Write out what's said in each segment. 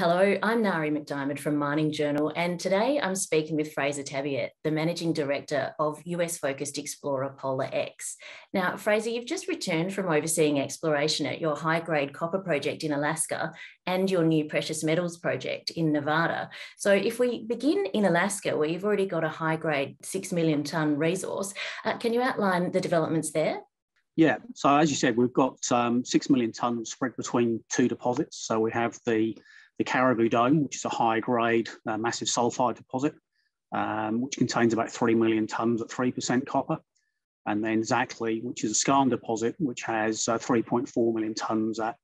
Hello, I'm Nari McDiamond from Mining Journal, and today I'm speaking with Frazer Tabeart, the Managing Director of US focused explorer PolarX. Now, Fraser, you've just returned from overseeing exploration at your high grade copper project in Alaska and your new precious metals project in Nevada. So, if we begin in Alaska, where you've already got a high grade 6 million tonne resource, uh, can you outline the developments there? Yeah, so as you said, we've got um, 6 million tonnes spread between two deposits. So, we have the the Caribou Dome, which is a high grade uh, massive sulfide deposit, um, which contains about 3 million tonnes at 3% copper. And then Zackly, which is a skarn deposit, which has uh, 3.4 million tonnes at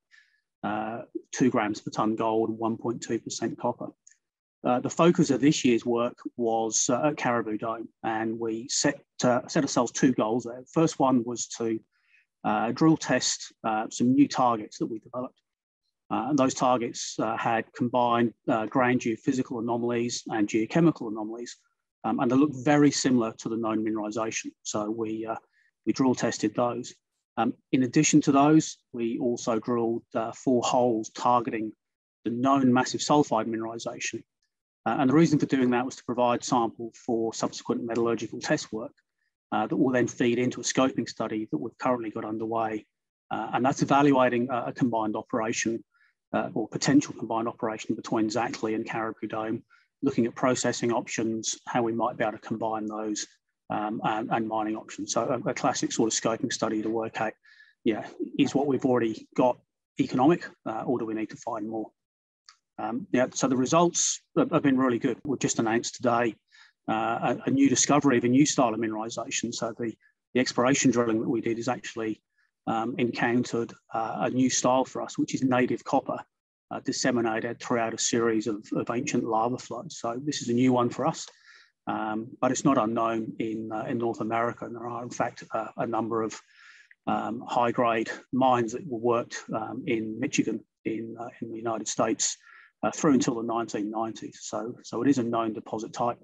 uh, 2 grams per tonne gold and 1.2% copper. Uh, the focus of this year's work was uh, at Caribou Dome, and we set, uh, set ourselves two goals there. The first one was to drill test some new targets that we developed. Uh, and those targets uh, had combined uh, ground geophysical anomalies and geochemical anomalies, um, and they look very similar to the known mineralization. So we, uh, we drill tested those. Um, in addition to those, we also drilled uh, four holes targeting the known massive sulfide mineralization. Uh, and the reason for doing that was to provide sample for subsequent metallurgical test work that will then feed into a scoping study that we've currently got underway. and that's evaluating a combined operation uh, or potential combined operation between Zackly and Caribou Dome, looking at processing options, how we might be able to combine those um, and, and, mining options. So a, a, classic sort of scoping study to work out, yeah, is what we've already got economic uh, or do we need to find more? Um, yeah, so the results have been really good. We've just announced today uh, a, a, new discovery of a new style of mineralisation. So the, the exploration drilling that we did is actually um, encountered uh, a new style for us, which is native copper uh, disseminated throughout a series of, of, ancient lava flows. So this is a new one for us, um, but it's not unknown in, uh, in North America. And there are, in fact, uh, a number of um, high-grade mines that were worked um, in Michigan in, uh, in the United States uh, through until the 1990s. So, so it is a known deposit type.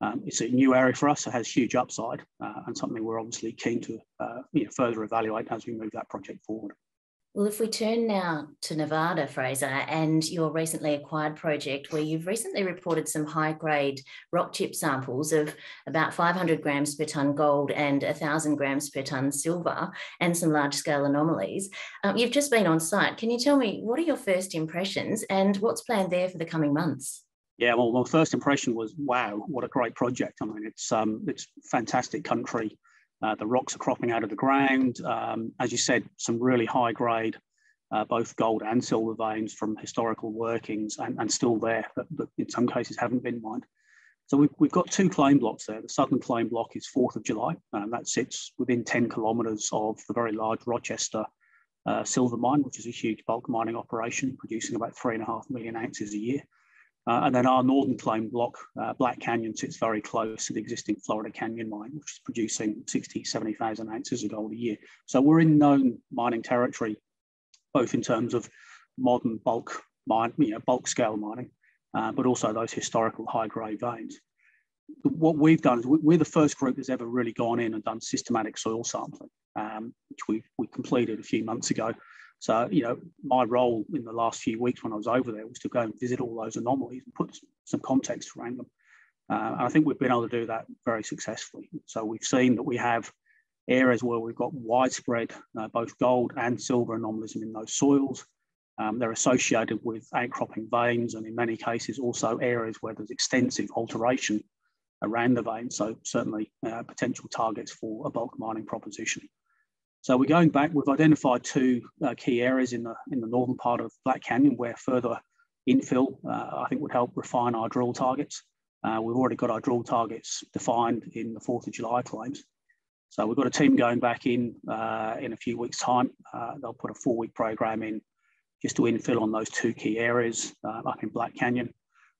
Um, it's a new area for us. It has huge upside uh, and something we're obviously keen to uh, you know, further evaluate as we move that project forward. Well, if we turn now to Nevada, Frazer, and your recently acquired project, where you've recently reported some high grade rock chip samples of about 500 grams per tonne gold and 1,000 grams per tonne silver, and some large scale anomalies. Um, you've just been on site. Can you tell me what are your first impressions and what's planned there for the coming months? Yeah, well, my first impression was, wow, what a great project. I mean, it's um, it's fantastic country. Uh, the rocks are cropping out of the ground. Um, as you said, some really high grade, uh, both gold and silver veins from historical workings and, and still there, but, but, in some cases haven't been mined. So we've, we've got two claim blocks there. The southern claim block is 4th of July, and that sits within 10 kilometres of the very large Rochester uh, silver mine, which is a huge bulk mining operation producing about three and a half million ounces a year. Uh, and then our northern claim block, uh, Black Canyon, sits very close to the existing Florida Canyon mine, which is producing 60, 70,000 ounces of gold a year. So we're in known mining territory, both in terms of modern bulk mine, you know, bulk scale mining, uh, but also those historical high grade veins. What we've done is we're the first group that's ever really gone in and done systematic soil sampling, um, which we, we completed a few months ago. So, you know, my role in the last few weeks when I was over there was to go and visit all those anomalies and put some context around them. Uh, and I think we've been able to do that very successfully. So we've seen that we have areas where we've got widespread uh, both gold and silver anomalism in those soils. Um, they're associated with outcropping veins and in many cases also areas where there's extensive alteration around the veins. So certainly uh, potential targets for a bulk mining proposition. So we're going back, we've identified two uh, key areas in the, in the northern part of Black Canyon where further infill, uh, I think would help refine our drill targets. Uh, we've already got our drill targets defined in the 4th of July claims. So we've got a team going back in uh, in a few weeks time. Uh, they'll put a four week program in just to infill on those two key areas uh, up in Black Canyon.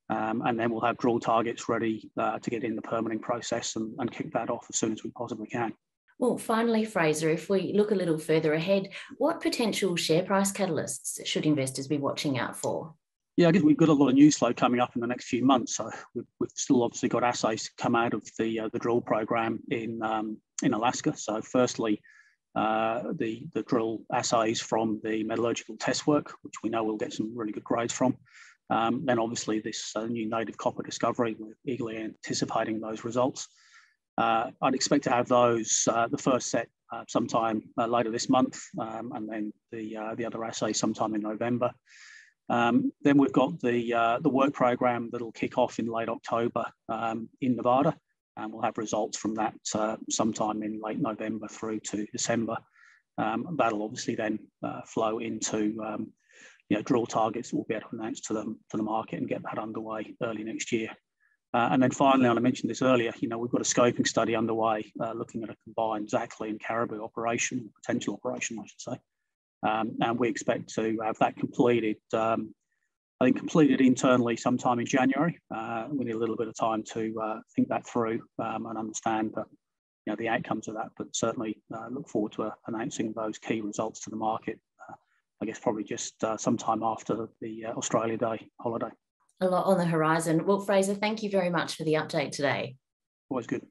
Um, and then we'll have drill targets ready to get in the permitting process and, and kick that off as soon as we possibly can. Well, finally, Frazer, if we look a little further ahead, what potential share price catalysts should investors be watching out for? Yeah, I guess we've got a lot of news flow coming up in the next few months. So we've, we've still obviously got assays to come out of the uh, the drill program in um, in Alaska. So firstly, uh, the the drill assays from the metallurgical test work, which we know we'll get some really good grades from. Um, then obviously this uh, new native copper discovery, we're eagerly anticipating those results. Uh, I'd expect to have those, uh, the first set uh, sometime later this month, um, and then the, the other assay sometime in November. Um, then we've got the, the work program that'll kick off in late October um, in Nevada, and we'll have results from that sometime in late November through to December. Um, that'll obviously then flow into um, you know, drill targets we'll be able to announce to them to the market and get that underway early next year. Uh, and then finally, and I mentioned this earlier, you know, we've got a scoping study underway uh, looking at a combined Zackly and Caribou operation, potential operation, I should say. Um, and we expect to have that completed, um, I think completed internally sometime in January. Uh, we need a little bit of time to uh, think that through um, and understand the, you know, the outcomes of that, but certainly uh, look forward to uh, announcing those key results to the market I guess probably just sometime after the Australia Day holiday. A lot on the horizon. Well, Frazer, thank you very much for the update today. Always good.